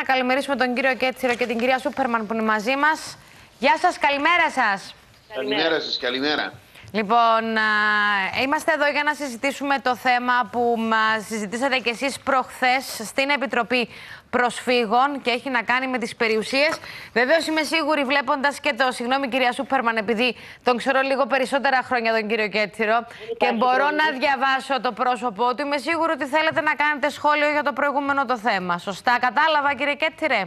Να καλημερίσουμε τον κύριο Κέτσιρο και την κυρία Σούπερμαν που είναι μαζί μας. Γεια σας, καλημέρα σας. Καλημέρα σας, καλημέρα. Λοιπόν, είμαστε εδώ για να συζητήσουμε το θέμα που συζητήσατε κι εσείς προχθές στην Επιτροπή Προσφύγων και έχει να κάνει με τις περιουσίες. Βεβαίως είμαι σίγουρη βλέποντας και το, συγγνώμη κυρία Σούπερμαν, επειδή τον ξέρω λίγο περισσότερα χρόνια τον κύριο Κέτσιρο και μπορώ να διαβάσω το πρόσωπό του, είμαι σίγουρη ότι θέλετε να κάνετε σχόλιο για το προηγούμενο το θέμα. Σωστά κατάλαβα κύριε Κέτσιρε;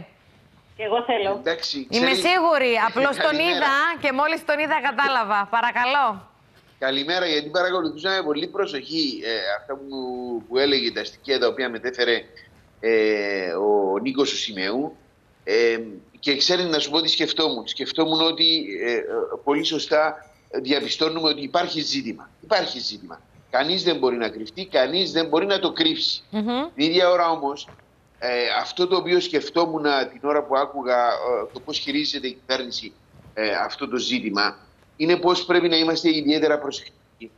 Και εγώ θέλω. Εντάξει, Είμαι σίγουρη. Απλώς τον είδα και μόλις τον είδα κατάλαβα. Παρακαλώ. Καλημέρα, γιατί παρακολουθούσαμε πολύ προσοχή ε, αυτά που, που έλεγε τα στοιχεία τα οποία μετέφερε ε, ο Νίκος του Σιμεού ε, και ξέρει να σου πω τι σκεφτόμουν. Σκεφτόμουν ότι ε, πολύ σωστά διαπιστώνουμε ότι υπάρχει ζήτημα. Υπάρχει ζήτημα. Κανείς δεν μπορεί να κρυφτεί, κανείς δεν μπορεί να το κρύψει. Mm Την ίδια ώρα όμως, ε, αυτό το οποίο σκεφτόμουν την ώρα που άκουγα το πώς χειρίζεται η κυβέρνηση αυτό το ζήτημα, είναι πώς πρέπει να είμαστε ιδιαίτερα προσεκτικοί.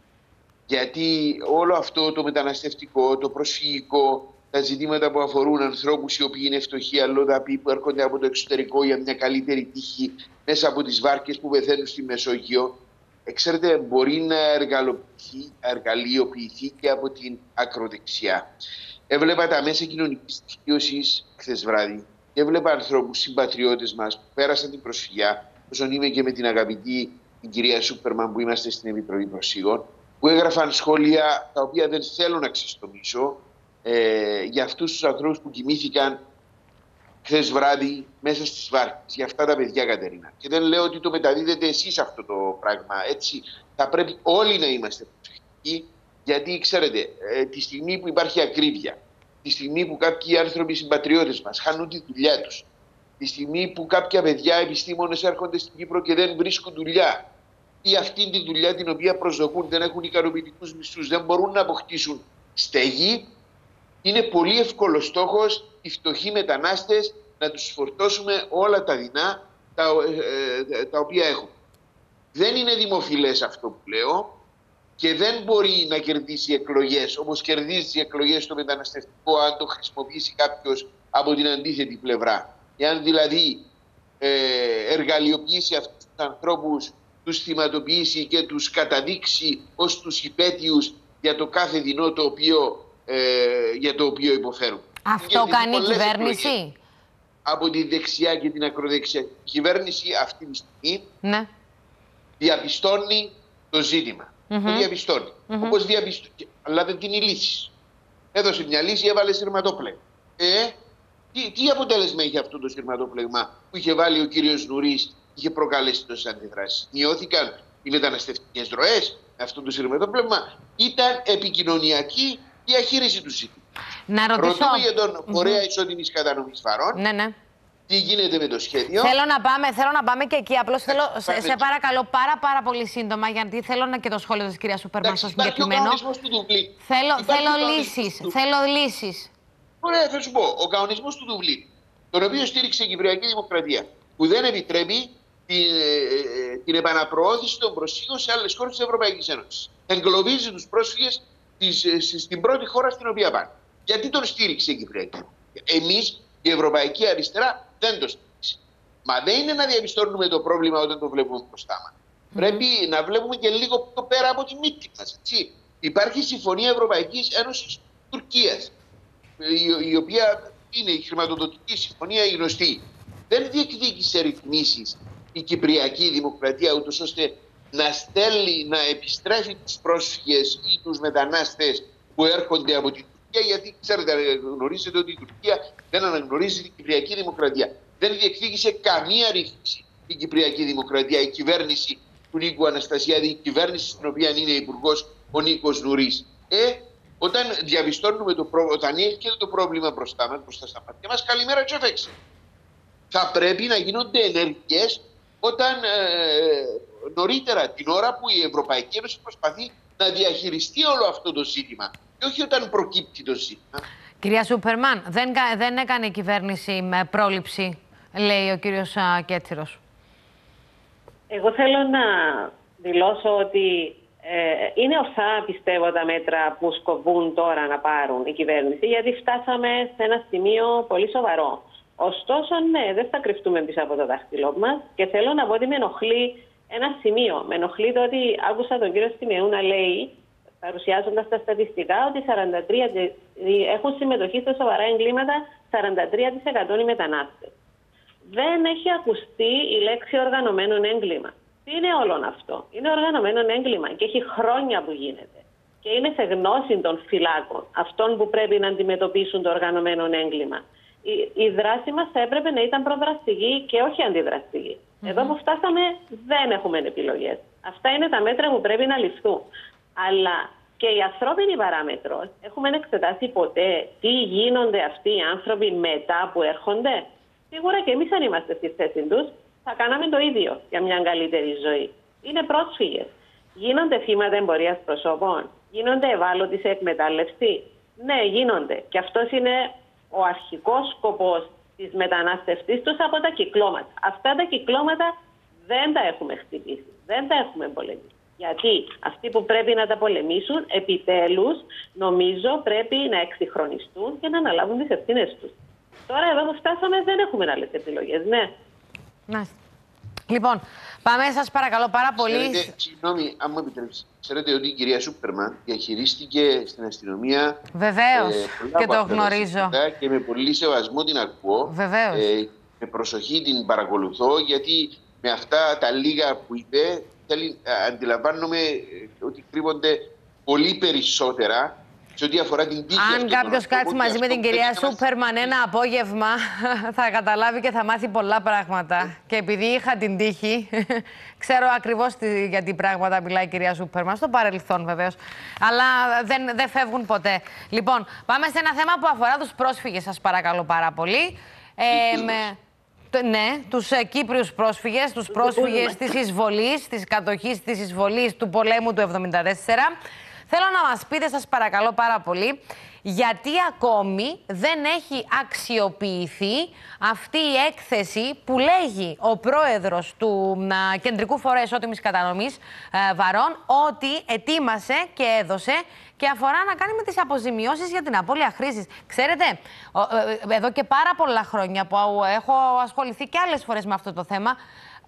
Γιατί όλο αυτό το μεταναστευτικό, το προσφυγικό, τα ζητήματα που αφορούν ανθρώπους οι οποίοι είναι φτωχοί, αλλοδαποί, που έρχονται από το εξωτερικό για μια καλύτερη τύχη μέσα από τις βάρκες που πεθαίνουν στη Μεσόγειο, ξέρετε, μπορεί να εργαλειοποιηθεί και από την ακροδεξιά. Έβλεπα τα μέσα κοινωνικής δικτύωση χθες βράδυ και έβλεπα ανθρώπους, συμπατριώτες μας που πέρασαν την προσφυγιά, όσο είμαι και με την αγαπητή την κυρία Σούπερμαν που είμαστε στην Επιτροπή Προσύγων, που έγραφαν σχόλια τα οποία δεν θέλω να ξεστομίσω, ε, για αυτούς τους ανθρώπους που κοιμήθηκαν χθες βράδυ μέσα στις βάρκες, για αυτά τα παιδιά Κατερίνα. Και δεν λέω ότι το μεταδίδετε εσείς αυτό το πράγμα. Έτσι θα πρέπει όλοι να είμαστε προσεκτικοί, γιατί ξέρετε, ε, τη στιγμή που υπάρχει ακρίβεια, τη στιγμή που κάποιοι άνθρωποι συμπατριώτες μας χάνουν τη δουλειά τους, τη στιγμή που κάποια παιδιά επιστήμονες έρχονται στην Κύπρο και δεν βρίσκουν δουλειά, ή αυτή τη δουλειά την οποία προσδοκούν, δεν έχουν ικανοποιητικούς μισθούς, δεν μπορούν να αποκτήσουν στέγη, είναι πολύ εύκολος στόχος οι φτωχοί μετανάστες να τους φορτώσουμε όλα τα δεινά τα, ε, ε, τα οποία έχουν. Δεν είναι δημοφιλές αυτό που λέω και δεν μπορεί να κερδίσει εκλογές όπως κερδίζει εκλογές στο μεταναστευτικό αν το χρησιμοποιήσει κάποιος από την αντίθετη πλευρά. Εάν δηλαδή ε, εργαλειοποιήσει αυτούς τους ανθρώπους, τους θυματοποιήσει και τους καταδείξει ως τους υπέτειους για το κάθε δεινό το οποίο ε, για το οποίο υποφέρουν. Αυτό κάνει η κυβέρνηση; Από τη δεξιά και την ακροδεξιά. Η κυβέρνηση αυτή τη στιγμή ναι. διαπιστώνει το ζήτημα. Mm-hmm. Το διαπιστώνει. Mm-hmm. Όπως διαπιστώνει. Αλλά δεν την λύση. Έδωσε μια λύση, έβαλε σειρματόπλεγμα. Ε, τι, τι αποτέλεσμα είχε αυτό το σειρματόπλεγμα που είχε βάλει ο κύριος Νουρίς, είχε προκαλέσει τόσες αντιδράσεις. Μειώθηκαν οι μεταναστευτικές ροές αυτό το σειρματόπλεγμα. Ήταν επικοινωνιακή διαχείριση του ζήτημα. Να ρωτήσω. Ρωτούμε για τον φορέα mm-hmm. ισότιμης κατανομής βαρών. Ναι, ναι. Τι γίνεται με το σχέδιο; Θέλω να πάμε, θέλω να πάμε και εκεί. Απλώς θέλω, σε, σε, παρακαλώ πάρα, πάρα πολύ σύντομα, γιατί θέλω να και το σχόλιο της κυρίας Σούπερμαν στο συγκεκριμένο. Θέλω, θέλω λύσεις. Θέλω λύσεις. Ωραία, θα σου πω. Ο κανονισμός του Δουβλίνου, τον οποίο στήριξε η Κυπριακή Δημοκρατία, που δεν επιτρέπει την, ε, την επαναπροώθηση των προσφύγων σε άλλες χώρες της Ευρωπαϊκής Ένωσης. Εγκλωβίζει τους πρόσφυγες ε, στην πρώτη χώρα στην οποία πάνε. Γιατί τον στήριξε η Κυπριακή. Εμείς, η Ευρωπαϊκή Αριστερά, δεν το στήριξε. Μα δεν είναι να διαπιστώνουμε το πρόβλημα όταν το βλέπουμε μπροστά μα. Πρέπει να βλέπουμε και λίγο πιο πέρα από τη μύτη μας. Υπάρχει συμφωνία Ευρωπαϊκής Ένωσης Τουρκίας, η, η οποία είναι η χρηματοδοτική συμφωνία η γνωστή. Δεν διεκδίκησε ρυθμίσεις η Κυπριακή Δημοκρατία, ούτως ώστε να στέλνει, να επιστρέφει τους πρόσφυγες ή τους μετανάστες που έρχονται από την Τουρκία γιατί ξέρετε, γνωρίζετε ότι η Τουρκία δεν αναγνωρίζει την Κυπριακή Δημοκρατία. Δεν διεκδίκησε καμία ρύθμιση η Κυπριακή Δημοκρατία, η κυβέρνηση του Νίκου Αναστασιάδη, η κυβέρνηση στην οποία είναι υπουργός ο Νίκος Νουρής. Ε, όταν διαπιστώνουμε το πρόβλημα, όταν έρχεται το πρόβλημα μπροστά μας, μπροστά στα μάτια μας, καλημέρα τσεφέξε. Θα πρέπει να γίνονται ενέργειες όταν ε, νωρίτερα την ώρα που η Ευρωπαϊκή Ένωση προσπαθεί να διαχειριστεί όλο αυτό το ζήτημα και όχι όταν προκύπτει το ζήτημα. Κυρία Σούπερμαν, δεν, δεν έκανε η κυβέρνηση με πρόληψη, λέει ο κύριος Κέτσιρος. Εγώ θέλω να δηλώσω ότι ε, είναι ορθά πιστεύω τα μέτρα που σκοβούν τώρα να πάρουν η κυβέρνηση γιατί φτάσαμε σε ένα σημείο πολύ σοβαρό. Ωστόσο, ναι, δεν θα κρυφτούμε πίσω από το δάχτυλό μας και θέλω να πω ότι με ενοχλεί ένα σημείο. Με ενοχλεί το ότι άκουσα τον κύριο Στιμεού να λέει, παρουσιάζοντας τα στατιστικά, ότι 43 έχουν συμμετοχή σε σοβαρά εγκλήματα 43% οι μετανάστες. Δεν έχει ακουστεί η λέξη οργανωμένο έγκλημα. Τι είναι όλο αυτό; Είναι οργανωμένο έγκλημα και έχει χρόνια που γίνεται. Και είναι σε γνώση των φυλάκων, αυτών που πρέπει να αντιμετωπίσουν το οργανωμένο έγκλημα. Η, η δράση μας θα έπρεπε να ήταν προδραστική και όχι αντιδραστική. Εδώ που φτάσαμε δεν έχουμε επιλογές. Αυτά είναι τα μέτρα που πρέπει να ληφθούν. Αλλά και η ανθρώπινη παράμετρος, έχουμε εξετάσει ποτέ τι γίνονται αυτοί οι άνθρωποι μετά που έρχονται; Σίγουρα και εμείς αν είμαστε στη θέση τους, θα κάναμε το ίδιο για μια καλύτερη ζωή. Είναι πρόσφυγες. Γίνονται θύματα εμπορίας προσώπων. Γίνονται ευάλωτοι σε εκμετάλλευση. Ναι, γίνονται. Και αυτός είναι ο αρχικός σκοπός της μετανάστευτή τους από τα κυκλώματα. Αυτά τα κυκλώματα δεν τα έχουμε χτυπήσει. Δεν τα έχουμε πολεμήσει. Γιατί αυτοί που πρέπει να τα πολεμήσουν, επιτέλους, νομίζω πρέπει να εξυγχρονιστούν και να αναλάβουν τις ευθύνες τους. Τώρα, εδώ που φτάσαμε, δεν έχουμε άλλες επιλογές. Ναι. Να. Λοιπόν, πάμε σας παρακαλώ πάρα πολύ. Ξέρετε, συγγνώμη, αν μου επιτρέψεις. Ξέρετε ότι η κυρία Σούπερμαν διαχειρίστηκε στην αστυνομία. Βεβαίως. Ε, και το γνωρίζω. Και με πολύ σεβασμό την ακούω. Βεβαίως. Ε, με προσοχή την παρακολουθώ, γιατί με αυτά τα λίγα που είπε, θέλει, αντιλαμβάνομαι ότι κρύβονται πολύ περισσότερα σε ό,τι αφορά την τύχη. Αν κάποιος κάτσει μαζί με την κυρία Σούπερμαν ένα απόγευμα, θα καταλάβει και θα μάθει πολλά πράγματα. Και επειδή είχα την τύχη, ξέρω ακριβώς για τι πράγματα μιλάει η κυρία Σούπερμαν. Στο παρελθόν βεβαίως. Αλλά δεν, δεν φεύγουν ποτέ. Λοιπόν, πάμε σε ένα θέμα που αφορά τους πρόσφυγες, σας παρακαλώ πάρα πολύ. Ε, με, ναι, τους ε, Κύπριους πρόσφυγες, τους πρόσφυγες της εισβολής, της κατοχής της εισβολής του πολέμου του 1974. Θέλω να μας πείτε, σας παρακαλώ πάρα πολύ, γιατί ακόμη δεν έχει αξιοποιηθεί αυτή η έκθεση που λέγει ο πρόεδρος του Κεντρικού Φορέα Ισότιμης Κατανομής ε, Βαρών ότι ετοίμασε και έδωσε και αφορά να κάνει με τις αποζημιώσεις για την απώλεια χρήσης. Ξέρετε, ε, εδώ και πάρα πολλά χρόνια που έχω ασχοληθεί και άλλες φορές με αυτό το θέμα,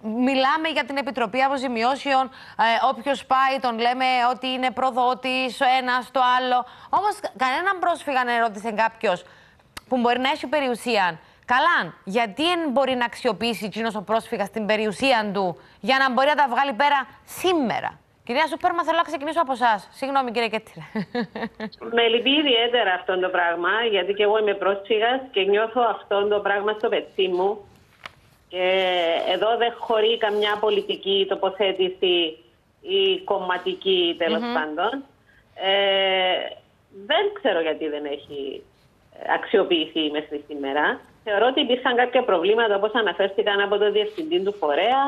Μιλάμε για την Επιτροπή Αποζημιώσεων. Ε, Όποιος πάει, τον λέμε ότι είναι προδότης, ο ένας το άλλο. Όμως, κανέναν πρόσφυγα δεν ρώτησε κάποιος που μπορεί να έχει περιουσία. Καλά, γιατί δεν μπορεί να αξιοποιήσει εκείνος ο πρόσφυγας την περιουσία του για να μπορεί να τα βγάλει πέρα σήμερα; Κυρία Σούπερμα, θέλω να ξεκινήσω από εσάς. Συγγνώμη, κύριε Κέττηρε. Με λυπεί ιδιαίτερα αυτό το πράγμα, γιατί και εγώ είμαι πρόσφυγας και νιώθω αυτό το πράγμα στο πετσί μου. Και εδώ δεν χωρεί καμιά πολιτική τοποθέτηση ή κομματική πάντων. Ε, δεν ξέρω γιατί δεν έχει αξιοποιηθεί μέχρι σήμερα. Θεωρώ ότι υπήρχαν κάποια προβλήματα όπως αναφέρθηκαν από το Διευθυντή του Φορέα,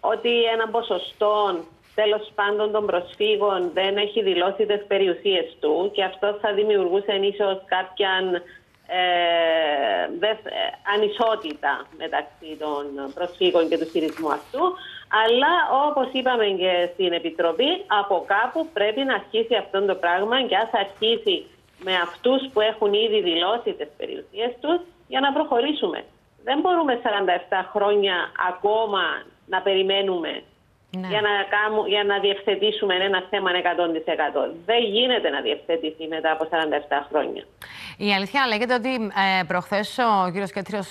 ότι ένα ποσοστό τέλος πάντων των προσφύγων δεν έχει δηλώσει τις περιουσίες του και αυτό θα δημιουργούσε ίσως κάποια ε, ε, ανισότητα μεταξύ των προσφύγων και του χειρισμού αυτού. Αλλά όπως είπαμε και στην Επιτροπή, από κάπου πρέπει να αρχίσει αυτό το πράγμα και ας αρχίσει με αυτούς που έχουν ήδη δηλώσει τις περιουσίες τους για να προχωρήσουμε. Δεν μπορούμε 47 χρόνια ακόμα να περιμένουμε ναι. για, να κάνουμε, για να διευθετήσουμε ένα θέμα 100%. Δεν γίνεται να διευθετηθεί μετά από 47 χρόνια. Η αλήθεια λέγεται ότι ε, προχθές ο κύριος Κέτριος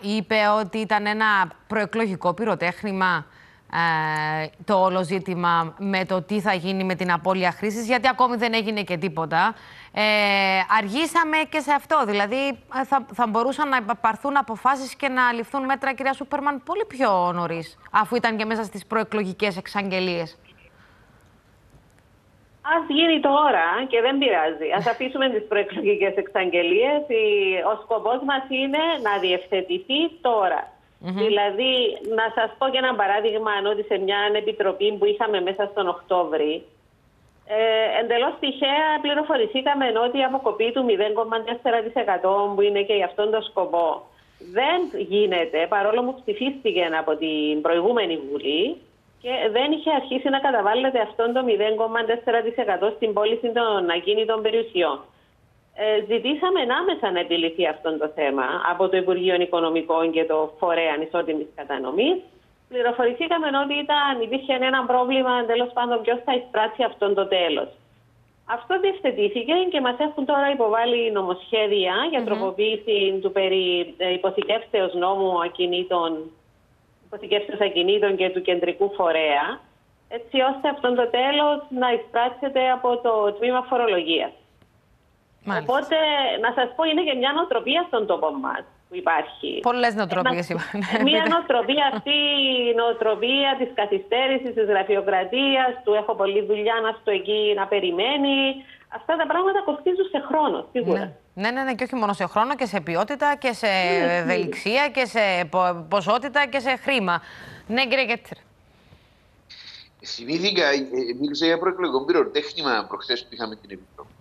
είπε ότι ήταν ένα προεκλογικό πυροτέχνημα ε, το όλο ζήτημα με το τι θα γίνει με την απώλεια χρήσης, γιατί ακόμη δεν έγινε και τίποτα. Ε, αργήσαμε και σε αυτό, δηλαδή ε, θα, θα μπορούσαν να υπαρθούν αποφάσεις και να ληφθούν μέτρα, κυρία Σούπερμαν, πολύ πιο νωρίς, αφού ήταν και μέσα στις προεκλογικές εξαγγελίες. Α γίνει τώρα και δεν πειράζει. Α αφήσουμε τις προεκλογικές εξαγγελίες. Ο σκοπός μας είναι να διευθετηθεί τώρα. Δηλαδή, να σας πω και ένα παράδειγμα, ότι σε μια επιτροπή που είχαμε μέσα στον Οκτώβρη, ε, εντελώς τυχαία πληροφορηθήκαμε ότι η αποκοπή του 0,4% που είναι και για αυτόν τον σκοπό δεν γίνεται, παρόλο που ψηφίστηκε από την προηγούμενη Βουλή και δεν είχε αρχίσει να καταβάλλεται αυτόν το 0,4% στην πώληση των ακίνητων περιουσιών. Ε, ζητήσαμε άμεσα να επιληθεί αυτό το θέμα από το Υπουργείο Οικονομικών και το Φορέα Ισότιμη Κατανομής. Πληροφορηθήκαμε ότι ήταν, υπήρχε ένα πρόβλημα τέλος πάντων ποιος θα εισπράξει αυτό το τέλος. Αυτό διευθετήθηκε και μας έχουν τώρα υποβάλει νομοσχέδια για τροποποίηση του περί ε, υποθηκεύσεως νόμου ακινήτων, υποθηκεύσεως ακινήτων και του κεντρικού φορέα, έτσι ώστε αυτό το τέλος να εισπράξεται από το τμήμα φορολογίας. Οπότε, να σας πω, είναι και μια νοοτροπία στον τόπο μας που υπάρχει. Πολλές νοοτροπίες υπάρχουν. Μια νοοτροπία αυτή, η νοοτροπία της καθυστέρησης, της γραφειοκρατίας, του έχω πολλή δουλειά να στο εκεί να περιμένει. Αυτά τα πράγματα κοστίζουν σε χρόνο, σίγουρα. Ναι. Ναι, ναι, ναι, και όχι μόνο σε χρόνο και σε ποιότητα και σε ναι, ναι. ευελιξία και σε ποσότητα και σε χρήμα. Ναι, κύριε Κέτσερ. Θυμήθηκα, ε, μίλησα για προεκλογικό πυροτέχνημα προχθές που είχαμε την Επιτροπή.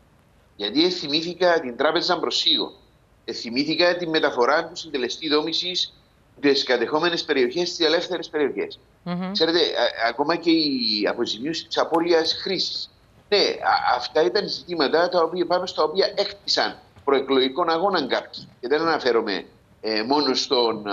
Γιατί θυμήθηκα την τράπεζα προσήγων. Θυμήθηκα τη μεταφορά τους συντελεστή δόμησης στι κατεχόμενες περιοχές στι ελεύθερες περιοχές. Mm-hmm. Ξέρετε, ακόμα και η αποζημίωση της απώλειας χρήσης. Ναι, αυτά ήταν ζητήματα τα οποία, πάνω στα οποία έκτισαν προεκλογικών αγώναν κάποιοι. Και δεν αναφέρομαι ε, μόνο στον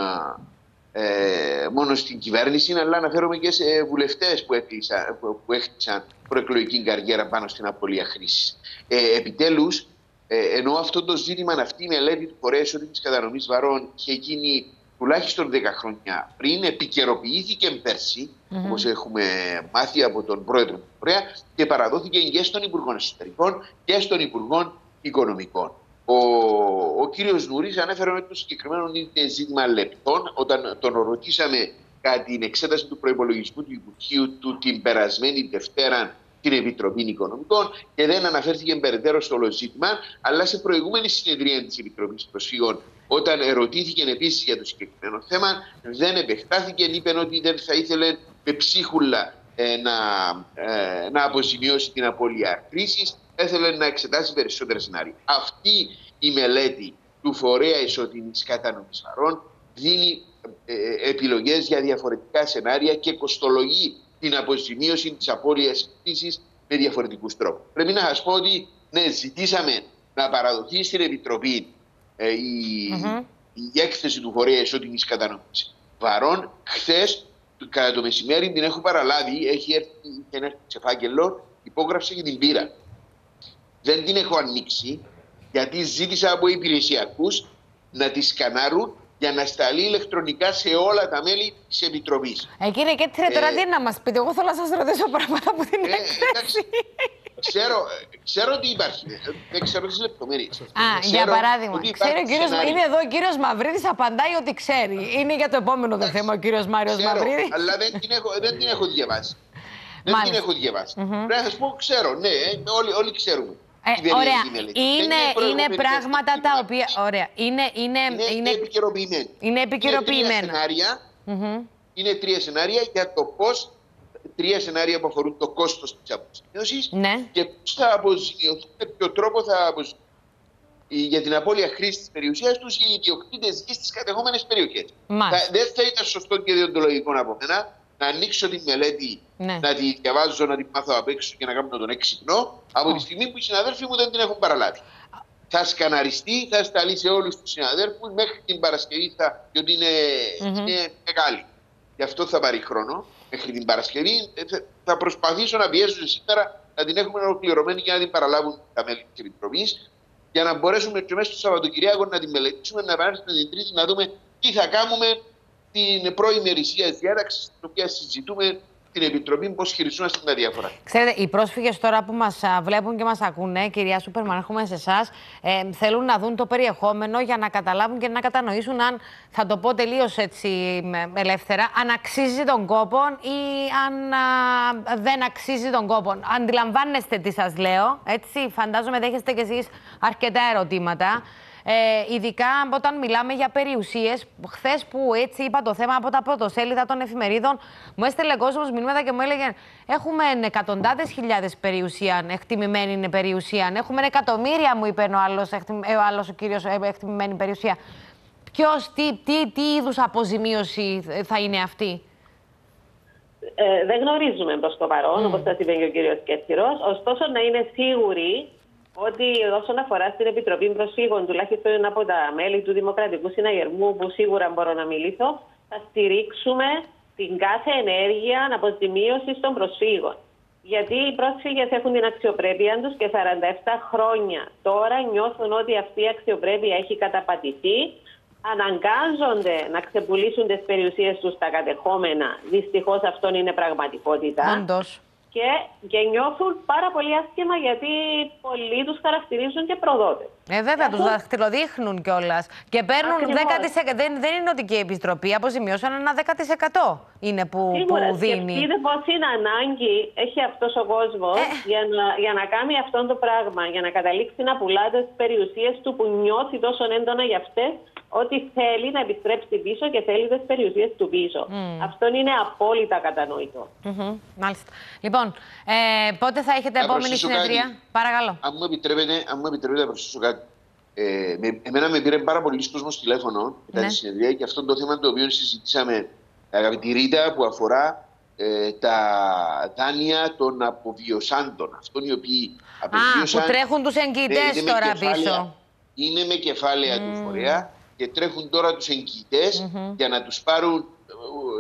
ε, μόνο στην κυβέρνηση, αλλά αναφέρομαι και σε βουλευτές που, που έκτισαν προεκλογική καριέρα πάνω στην απολία χρήσης. Ε, Επιτέλους, ε, ενώ αυτό το ζήτημα, αυτή η μελέτη του φορέα τη κατανομής βαρών είχε γίνει τουλάχιστον 10 χρόνια πριν, επικαιροποιήθηκε πέρσι, mm-hmm. όπως έχουμε μάθει από τον πρόεδρο του φορέα, και παραδόθηκε και στον Υπουργό Εσωτερικών και στον Υπουργό Οικονομικών. Ο, ο κύριος Νουρής ανέφερε ότι το συγκεκριμένο είναι ζήτημα λεπτών. Όταν τον ρωτήσαμε κατά την εξέταση του προπολογισμού του Υπουργείου του την περασμένη Δευτέρα στην Επιτροπή Οικονομικών και δεν αναφέρθηκε περαιτέρω στο όλο ζήτημα, αλλά σε προηγούμενη συνεδρία της Επιτροπής Προσφύγων, όταν ερωτήθηκε επίσης για το συγκεκριμένο θέμα, δεν επεκτάθηκε. Είπε ότι δεν θα ήθελε με ψίχουλα ε, να, ε, να αποζημιώσει την απώλεια κρίσης έθελε να εξετάσει περισσότερα σενάρια. Αυτή η μελέτη του φορέα ισοτιμής κατανομής φαρών δίνει ε, ε, επιλογές για διαφορετικά σενάρια και κοστολογεί την αποζημίωση της απώλειας κτήσης με διαφορετικούς τρόπους. Πρέπει να σας πω ότι ναι, ζητήσαμε να παραδοθεί στην Επιτροπή ε, η, η έκθεση του φορέα ισότιμης κατανομής βαρών. Χθες, κατά το μεσημέρι, την έχω παραλάβει, έχει έρθει, ένα σε φάκελο, υπόγραψε και την πήρα δεν την έχω ανοίξει γιατί ζήτησα από υπηρεσιακούς να τη σκανάρουν για να σταλεί ηλεκτρονικά σε όλα τα μέλη της Επιτροπής. Ε, κύριε Κέτρε, τώρα τι να μας πείτε. Εγώ θέλω να σας ρωτήσω πράγματα που την ε, έκθεση. Ξέρω, ξέρω ότι υπάρχει. Δεν ξέρω τις λεπτομέρειες. Α, για παράδειγμα. Ξέρω, κύριος, είναι εδώ ο κύριος Μαυρίδης, απαντάει ότι ξέρει. Είναι για το επόμενο το θέμα ο κύριος Μάριος Μαυρίδης. Αλλά δεν την έχω, δεν την έχω διαβάσει. Δεν την έχω διαβάσει. Πρέπει να σας πω, ξέρω, ναι, όλοι, όλοι ξέρουμε. Ε, ωραία. Είναι, είναι πράγματα τα οποία. Ωραία. Είναι, είναι, είναι, είναι επικαιροποιημένα. Είναι επικαιροποιημένα. Είναι τρία σενάρια, mm-hmm. είναι τρία σενάρια για το πώ. Τρία σενάρια που αφορούν το κόστος της αποζημίωσης ναι. και πώς θα αποζημιωθούν, με ποιο τρόπο θα αποζημιωθούν για την απώλεια χρήσης της περιουσίας τους οι ιδιοκτήτες γης στι κατεχόμενε περιοχέ. Δεν θα ήταν σωστό και διοντολογικό από μένα να ανοίξω τη μελέτη, ναι. να τη διαβάζω, να την μάθω απ' έξω και να κάνω τον έξυπνο, από τη στιγμή που οι συναδέλφοι μου δεν την έχουν παραλάβει. Θα σκαναριστεί, θα σταλεί σε όλους τους συναδέλφους μέχρι την Παρασκευή, θα, διότι είναι, είναι μεγάλη. Γι' αυτό θα πάρει χρόνο μέχρι την Παρασκευή. Ε, θα προσπαθήσω να πιέσω σήμερα να την έχουμε ολοκληρωμένη και να την παραλάβουν τα μέλη της Επιτροπής, για να μπορέσουμε και μέσα στο Σαββατοκυριακό να την μελετήσουμε, να επανέλθουμε την Τρίτη να δούμε τι θα κάνουμε την προημερησία διάταξης, την οποία συζητούμε την Επιτροπή, πώς χειριστούμαστε τα διάφορα. Ξέρετε, οι πρόσφυγες τώρα που μας βλέπουν και μας ακούνε, κυρία Σούπερμαν, έχουμε σε εσάς, ε, θέλουν να δουν το περιεχόμενο για να καταλάβουν και να κατανοήσουν αν, θα το πω τελείως έτσι ελεύθερα, αν αξίζει τον κόπο ή αν α, δεν αξίζει τον κόπο. Αντιλαμβάνεστε τι σας λέω, έτσι. Φαντάζομαι δέχεστε κι εσείς αρκετά ερωτήματα. Ε, ειδικά όταν μιλάμε για περιουσίες. Χθες που έτσι είπα το θέμα από τα πρωτοσέλιδα των εφημερίδων, μου έστελε κόσμος μηνύματα και μου έλεγε: Έχουμε εκατοντάδες χιλιάδες περιουσία, εκτιμημένη είναι περιουσία. Έχουμε εκατομμύρια, μου είπε ο άλλος ε, ο, άλλος, ο κύριος, ε, εκτιμημένη περιουσία. Ποιος, τι, τι, τι είδους αποζημίωση θα είναι αυτή; Ε, δεν γνωρίζουμε προς το παρόν, mm. όπως σα είπε και ο κύριος Κέτσιρο. Ωστόσο, να είναι σίγουροι ότι όσον αφορά στην Επιτροπή Προσφύγων, τουλάχιστον από τα μέλη του Δημοκρατικού Συναγερμού, που σίγουρα μπορώ να μιλήσω, θα στηρίξουμε την κάθε ενέργεια αποζημίωση των προσφύγων. Γιατί οι πρόσφυγες έχουν την αξιοπρέπεια τους και 47 χρόνια τώρα νιώθουν ότι αυτή η αξιοπρέπεια έχει καταπατηθεί. Αναγκάζονται να ξεπουλήσουν τις περιουσίες τους στα κατεχόμενα. Δυστυχώς αυτό είναι πραγματικότητα. Όντως Και, και νιώθουν πάρα πολύ άσχημα γιατί πολλοί τους χαρακτηρίζουν και προδότες. Ε, βέβαια, τους Αυτό- δαχτυλοδείχνουν κιόλας. Και παίρνουν Ακριβώς. 10%. Δεν, δεν είναι ότι και η Επιτροπή αποζημιώσαν ένα 10% είναι που, Σίγουρα, που δίνει. σκεφτείτε πώς είναι ανάγκη έχει αυτός ο κόσμος Ε. για, να, για να κάνει αυτό το πράγμα, για να καταλήξει να πουλά τις περιουσίες του που νιώθει τόσο έντονα για αυτές, ότι θέλει να επιστρέψει πίσω και θέλει τις περιουσίες του πίσω. Αυτό είναι απόλυτα κατανοητό. Μμμ, Μάλιστα. Λοιπόν, ε, πότε θα έχετε Να επόμενη προσθέσω συνεδρία, κάτι. παρακαλώ. Αν μου επιτρέπετε, αν μου επιτρέπετε να προσθέσω κάτι. Ε, με, εμένα με πήρε πάρα πολύ κόσμο τηλέφωνο μετά Ναι. τη συνεδρία και αυτό το θέμα το οποίο συζητήσαμε, αγαπητή Ρίτα, που αφορά ε, τα δάνεια των αποβιωσάντων. Αυτών οι οποίοι Α, απεβίωσαν. που τρέχουν τους Ναι, εγγυητές είναι με τώρα κεφάλαια- πίσω. Είναι με κεφάλαια του φορέα και τρέχουν τώρα τους εγγυητες για να τους πάρουν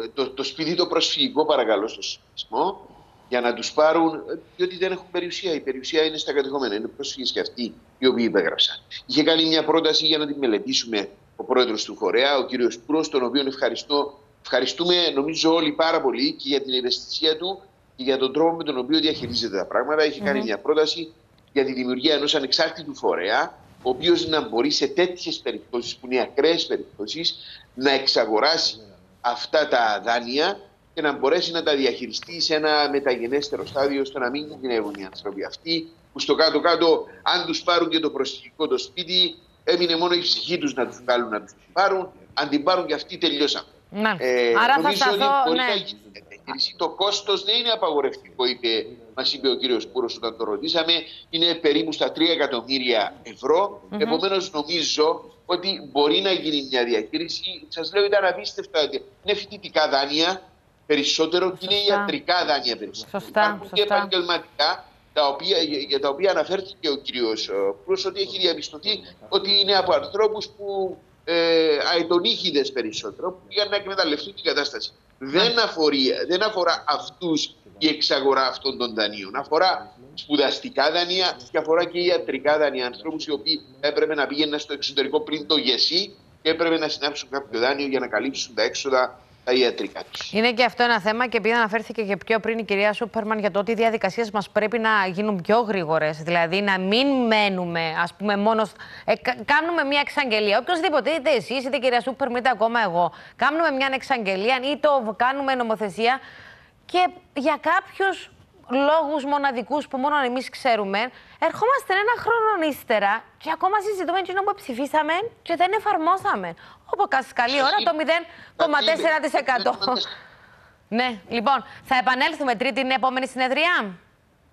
ε, το, το σπίτι το προσφυγικό παρακαλώ στο σεισμό για να τους πάρουν, ε, διότι δεν έχουν περιουσία. Η περιουσία είναι στα κατεχόμενα. Είναι πρόσφυγες και αυτοί οι οποίοι υπέγραψαν. Είχε κάνει μια πρόταση για να την μελετήσουμε ο πρόεδρος του φορέα, ο κύριος Πούρος, τον οποίο ευχαριστώ, ευχαριστούμε νομίζω όλοι πάρα πολύ και για την ευαισθησία του και για τον τρόπο με τον οποίο διαχειρίζεται τα πράγματα. Είχε κάνει μια πρόταση για τη δημιουργία ενός ανεξάρτητου φορέα, ο οποίος να μπορεί σε τέτοιες περιπτώσεις, που είναι ακραίες περιπτώσεις, να εξαγοράσει αυτά τα δάνεια και να μπορέσει να τα διαχειριστεί σε ένα μεταγενέστερο στάδιο, ώστε να μην κινδυνεύουν οι άνθρωποι αυτοί, που στο κάτω-κάτω, αν τους πάρουν και το προσφυγικό το σπίτι, έμεινε μόνο η ψυχή τους να τους βγάλουν να τους πάρουν. Αν την πάρουν και αυτοί, τελειώσαν. Μάλιστα. Ε, Άρα θα νομίζω ότι σταθώ, μπορεί ναι. να γίνει μια διαχείριση. Το κόστος δεν είναι απαγορευτικό, είπε, μας είπε ο κύριος Πούρος όταν το ρωτήσαμε. Είναι περίπου στα 3 εκατομμύρια ευρώ. Επομένως, νομίζω ότι μπορεί να γίνει μια διαχείριση. Σας λέω, ήταν απίστευτα. Είναι φοιτητικά δάνεια περισσότερο και είναι Σωστά. ιατρικά δάνεια περισσότερο. Σωστά, Υπάρχουν και σωστά. επαγγελματικά τα οποία, για, για τα οποία αναφέρθηκε ο κύριος Πούρο ότι έχει διαπιστωθεί ότι είναι από ανθρώπους που ε, αετονίχιδες περισσότερο που για να εκμεταλλευτούν την κατάσταση. Δεν, αφορεί, δεν αφορά αυτούς η εξαγορά αυτών των δανείων. Αφορά σπουδαστικά δανεία και αφορά και ιατρικά δανεία. Ανθρώπους οι οποίοι έπρεπε να πήγαιναν στο εξωτερικό πριν το γεσί και έπρεπε να συνάψουν κάποιο δάνειο για να καλύψουν τα έξοδα τα ιατρικά τους. Είναι και αυτό ένα θέμα και επειδή αναφέρθηκε και πιο πριν η κυρία Σούπερμαν για το ότι οι διαδικασίες μας πρέπει να γίνουν πιο γρήγορες. Δηλαδή να μην μένουμε, ας πούμε, μόνο. σ- Ε, κα- κάνουμε μια εξαγγελία. Οποιοδήποτε, είτε εσείς, είτε η κυρία Σούπερμαν, είτε ακόμα εγώ. Κάνουμε μια εξαγγελία ή το κάνουμε νομοθεσία και για κάποιους λόγους μοναδικούς που μόνο εμείς ξέρουμε, ερχόμαστε ένα χρόνο ύστερα και ακόμα συζητούμε εκείνο που ψηφίσαμε και δεν εφαρμόσαμε. Όπω καλή ώρα το 0,4%. Ναι, λοιπόν, θα επανέλθουμε τρίτη την επόμενη συνεδρία.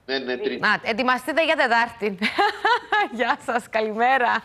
Ναι, ναι, τρίτη. Να, ετοιμαστείτε για Τετάρτη. Γεια σας, καλημέρα.